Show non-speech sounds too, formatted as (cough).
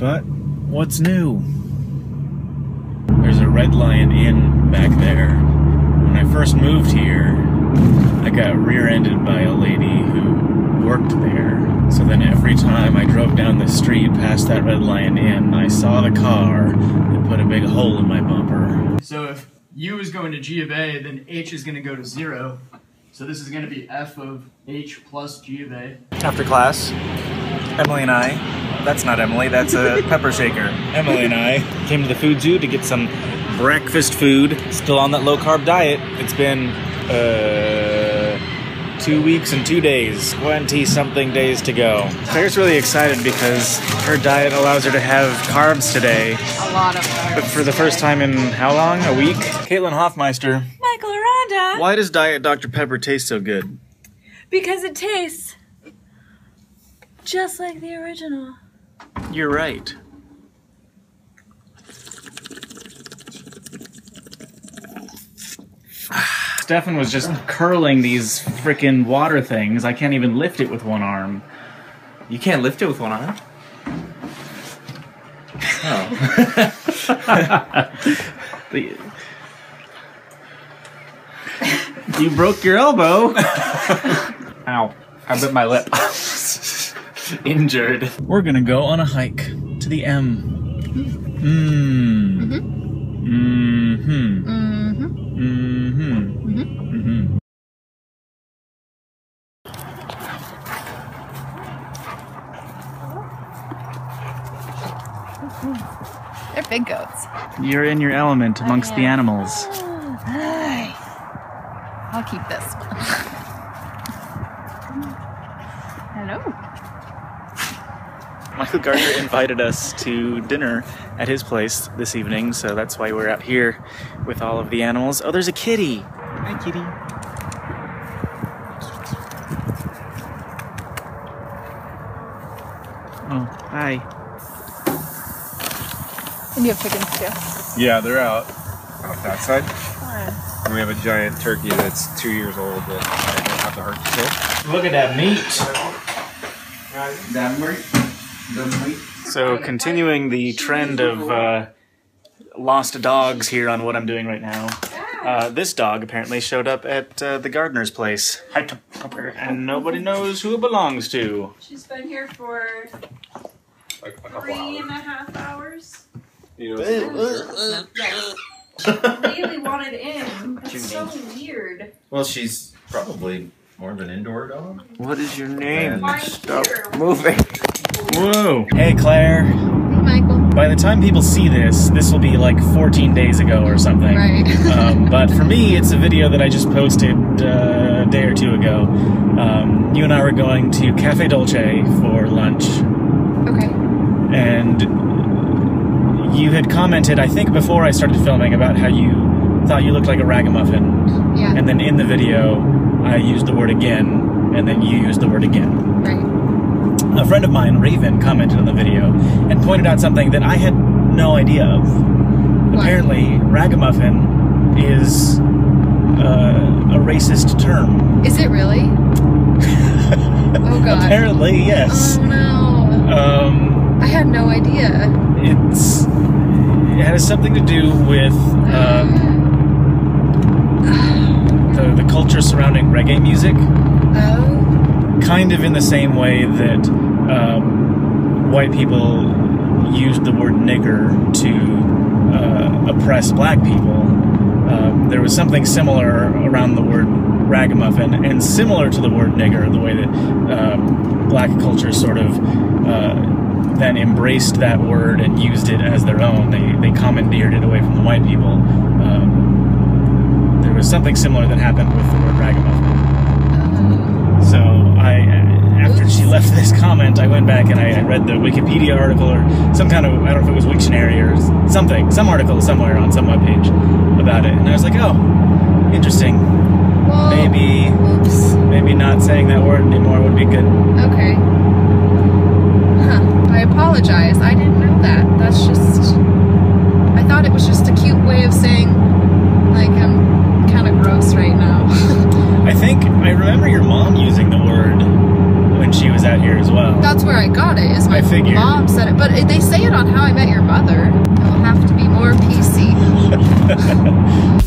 But what's new? There's a Red Lion Inn back there. When I first moved here, I got rear-ended by a lady who worked there. So then every time I drove down the street past that Red Lion Inn, I saw the car and put a big hole in my bumper. So if U is going to G of A, then H is going to go to zero. So this is going to be F of H plus G of A. After class, Emily and I, that's not Emily, that's a (laughs) pepper shaker. Emily and I came to the food zoo to get some breakfast food. Still on that low carb diet. It's been uh, two weeks and two days, 20 something days to go. Claire's really excited because her diet allows her to have carbs today. A lot of carbs. But for the first time in how long? A week? Caitlin Hofmeister, Michael Aranda. why does Diet Dr. Pepper taste so good? Because it tastes just like the original. You're right. (sighs) Stefan was just curling these freaking water things. I can't even lift it with one arm. You can't lift it with one arm. Oh. (laughs) The- you broke your elbow. (laughs) Ow. I bit my lip. (laughs) (laughs) Injured. We're gonna go on a hike to the M. Mmm. Mm-hmm. Mm-hmm. Mm-hmm. They're big goats. You're in your element amongst the animals. Hi. I'll keep this. (laughs) Hello. Michael Gardner invited us to dinner at his place this evening, so that's why we're out here with all of the animals. Oh, there's a kitty. Hi, kitty. Oh, hi. And you have chickens too. Yeah, they're out. Off that side. And we have a giant turkey that's two years old that I don't have the heart to kill. Look at that meat. So, continuing the trend of uh, lost dogs here on what I'm doing right now. Uh, this dog apparently showed up at uh, the gardener's place. And nobody knows who it belongs to. She's been here for Like a couple three hours. and a half hours. You know, (laughs) Really wanted in. That's so weird. Well, she's probably more of an indoor dog. What is your name? Why here? moving. Whoa. Hey, Claire. Hey, Michael. By the time people see this, this will be like 14 days ago or something. Right. (laughs) um, but for me, it's a video that I just posted uh, a day or two ago. Um, you and I were going to Cafe Dolce for lunch, Okay. and you had commented, I think before I started filming, about how you thought you looked like a ragamuffin. Yeah. And then in the video, I used the word again, and then you used the word again. right. A friend of mine, Raven, commented on the video and pointed out something that I had no idea of. What? Apparently, ragamuffin is uh, a racist term. Is it really? (laughs) oh god. Apparently, yes. Oh no. Um, I had no idea. it's it has something to do with um, (gasps) the the culture surrounding reggae music. Oh. kind of in the same way that um, white people used the word nigger to uh, oppress black people. Um, there was something similar around the word ragamuffin and similar to the word nigger, the way that um, black culture sort of uh, then embraced that word and used it as their own. They, they commandeered it away from the white people. Um, was something similar that happened with the word ragamuffin. So I, uh, after she left (laughs) this comment, I went back and I, I read the Wikipedia article or some kind of I don't know if it was Wiktionary or something, some article somewhere on some webpage about it, and I was like, oh, interesting. Well, Maybe Oops. maybe not saying that word anymore would be good. Okay. Huh. I apologize. I didn't know that. That's just. I thought it was just a cute way of saying, right now. (laughs) I think I remember your mom using the word when she was out here as well. That's where I got it. Is my I figured. mom said it, but uh, they say it on How I Met Your Mother. It will have to be more PC. (laughs)